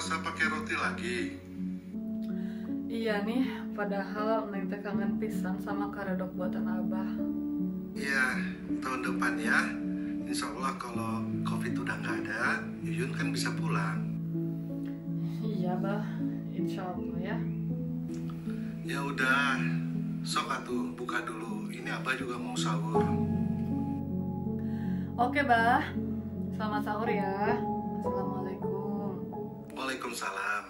lagi? Iya nih, padahal Neng teh kangen pisan sama karedok buatan Abah. Iya, tahun depan ya. Insya Allah kalau COVID udah nggak ada, Yuyun kan bisa pulang. Iya, Bah. Insya Allah ya. Ya udah, sok atuh buka dulu. Ini Abah juga mau sahur. Oke, Bah. Selamat sahur ya. Assalamualaikum. Waalaikumsalam.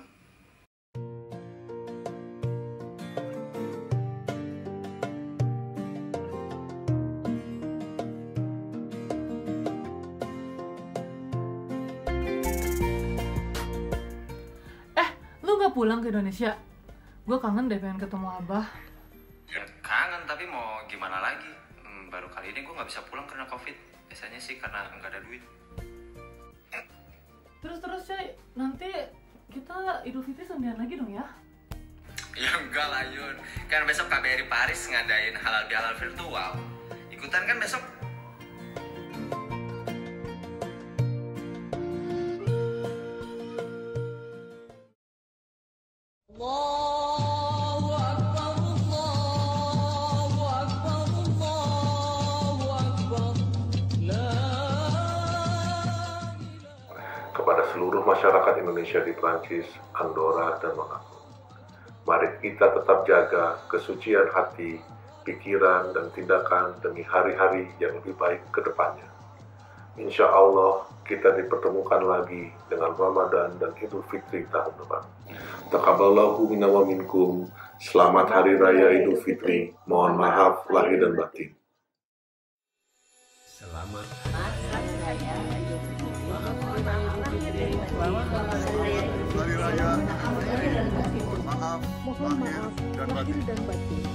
Eh, lu gak pulang ke Indonesia? Gue kangen deh pengen ketemu Abah. Ya, kangen tapi mau gimana lagi? Hmm, baru kali ini gue nggak bisa pulang karena covid. Biasanya sih karena nggak ada duit. Terus-terus, Coy. Nanti kita Idul Fitri sendirian lagi dong ya? Ya enggak lah Yun. Kan besok KBRI Paris ngadain halal bihalal virtual. Ikutan kan besok? Kepada seluruh masyarakat Indonesia di Prancis, Andorra, dan Monaco. Mari kita tetap jaga kesucian hati, pikiran, dan tindakan demi hari-hari yang lebih baik ke depannya. Insya Allah, kita dipertemukan lagi dengan Ramadan dan Idul Fitri tahun depan. Taqabbalallahu minna wa minkum. Selamat Hari Raya Idul Fitri. Mohon maaf lahir dan batin. Selamat Hari Raya, maaf, Mohon lahir maaf lahir dan batin.